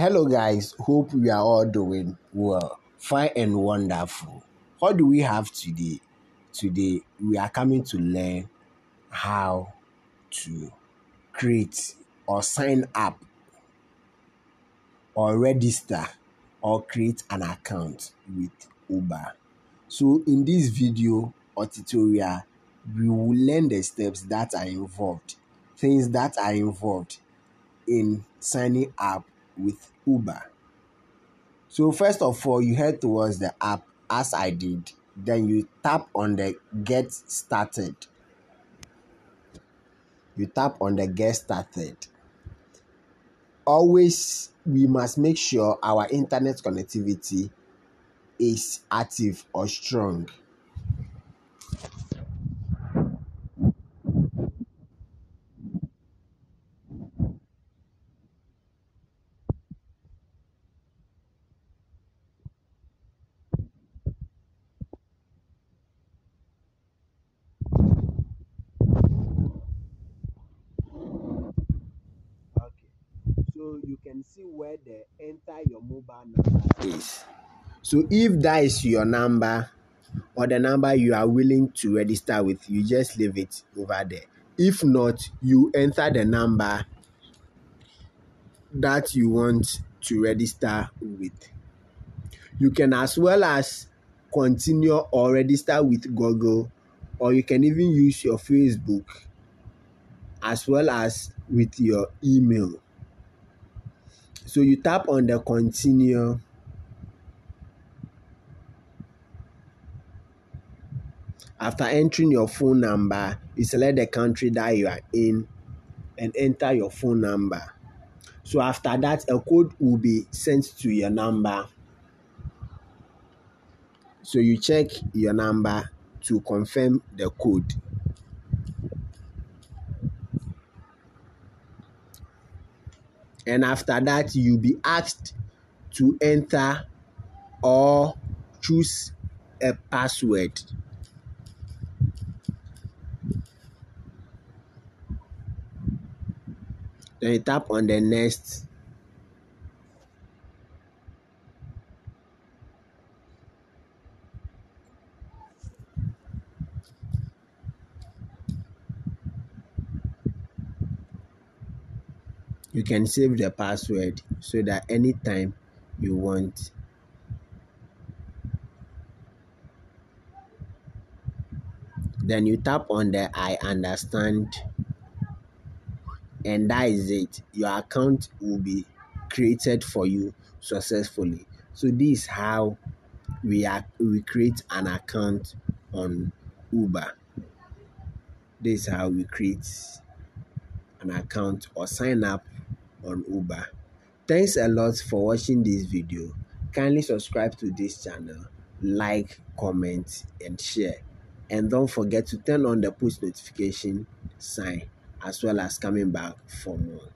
Hello, guys. Hope we are all doing well, fine, and wonderful. What do we have today? Today, we are coming to learn how to create or sign up or register or create an account with Uber. So, in this video or tutorial, we will learn the steps that are involved, things that are involved in signing up with Uber. So, first of all, you head towards the app as I did, then you tap on the Get Started. You tap on the Get Started. Always, we must make sure our internet connectivity is active or strong. So you can see where the enter your mobile number is. So if that is your number or the number you are willing to register with, you just leave it over there. If not, you enter the number that you want to register with. You can as well as continue or register with Google, or you can even use your Facebook as well as with your email. So you tap on the continue. After entering your phone number, you select the country that you are in and enter your phone number. So after that, a code will be sent to your number. So you check your number to confirm the code. And after that you'll be asked to enter or choose a password. Then you tap on the next you can save the password so that anytime you want. Then you tap on the i understand. And that is it. Your account will be created for you successfully. So this is how we are we create an account on uber. This is how we create an account or sign up on Uber. Thanks a lot for watching this video. Kindly subscribe to this channel, like, comment, and share. And don't forget to turn on the push notification sign as well as coming back for more.